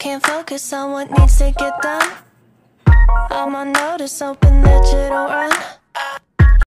Can't focus on what needs to get done. I'm on notice, hoping that you don't run.